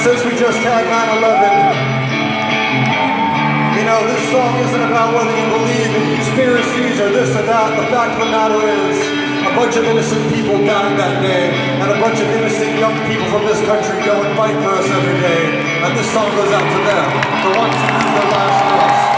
since we just had 9-11, you know, this song isn't about whether you believe in conspiracies or this or that. The fact of the matter is, a bunch of innocent people died that day, and a bunch of innocent young people from this country go and fight for us every day. And this song goes out to them, the ones who lose their lives for us.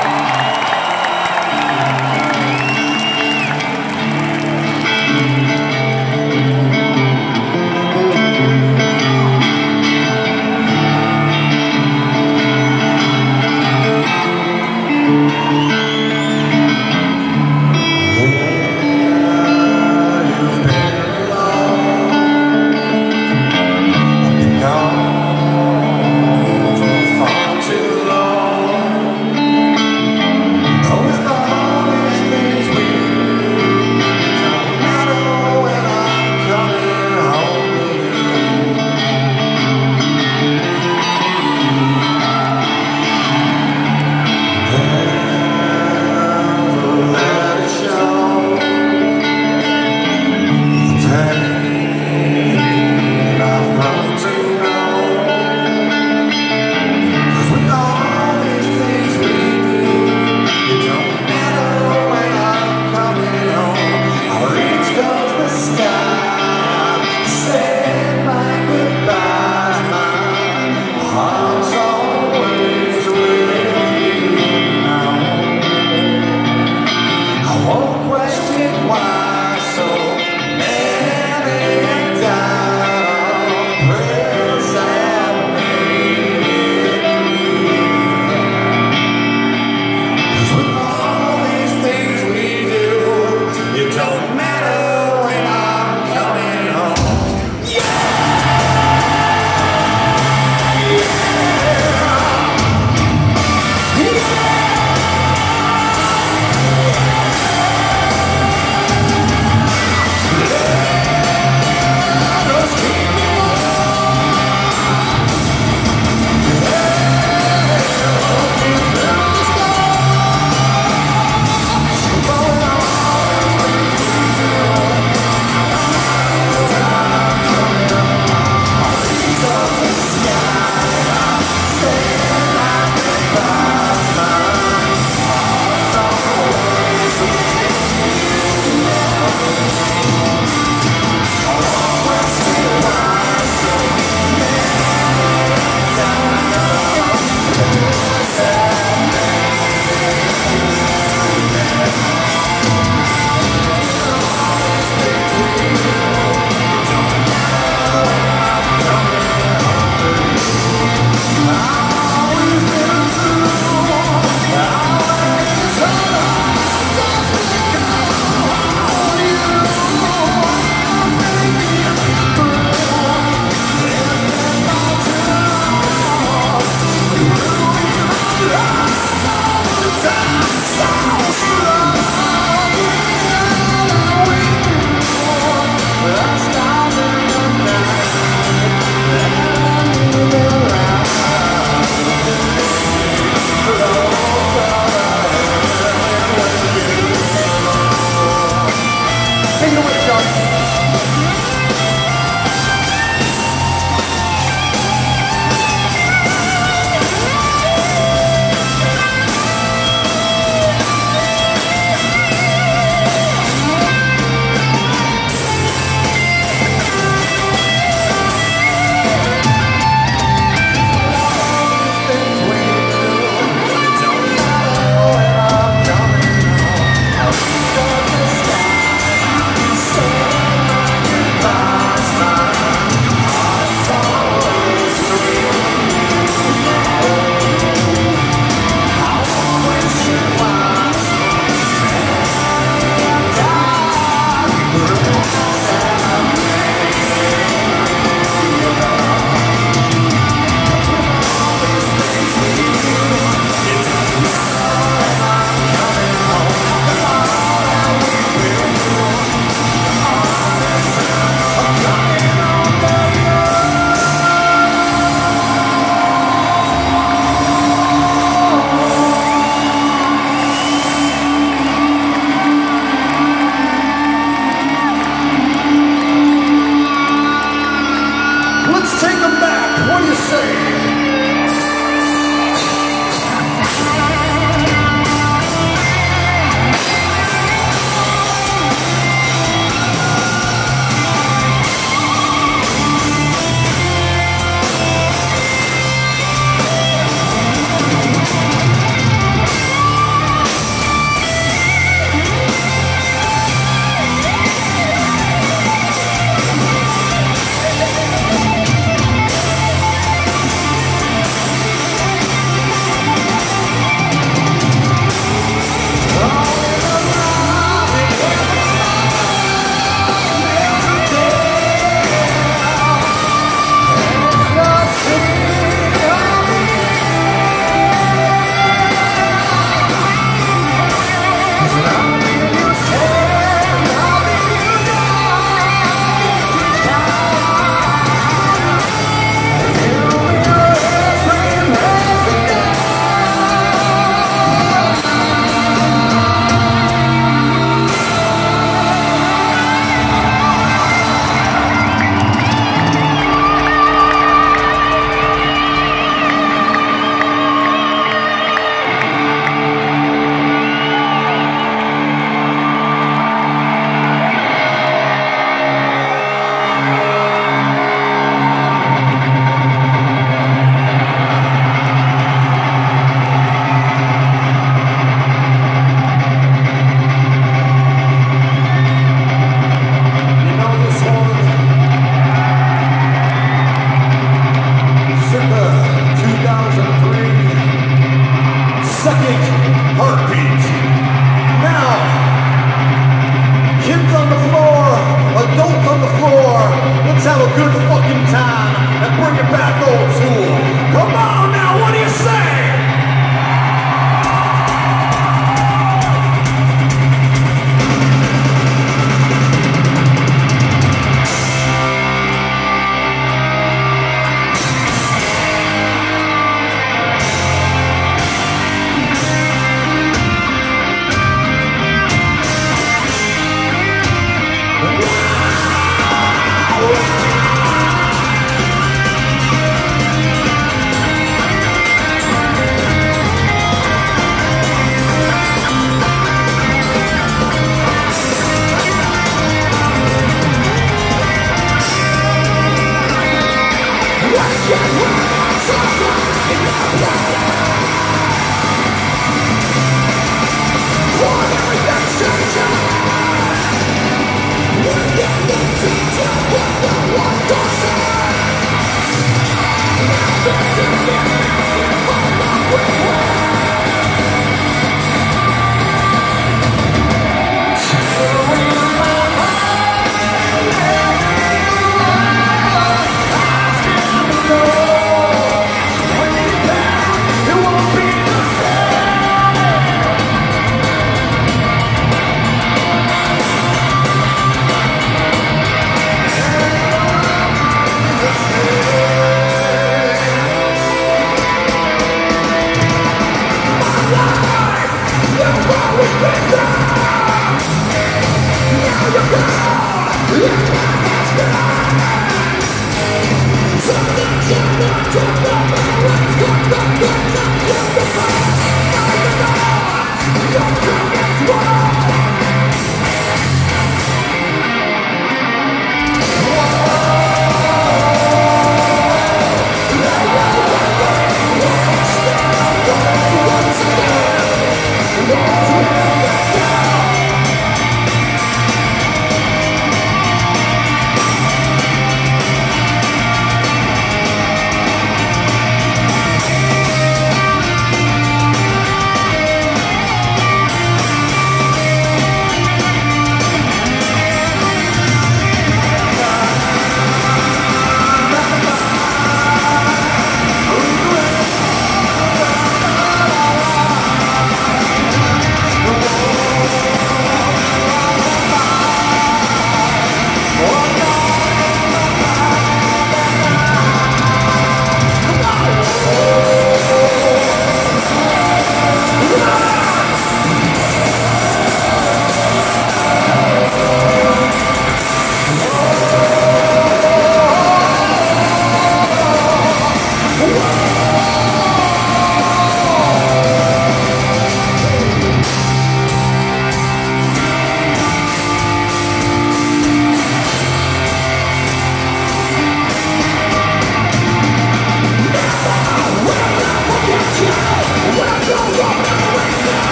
good fucking time and bring it back old school.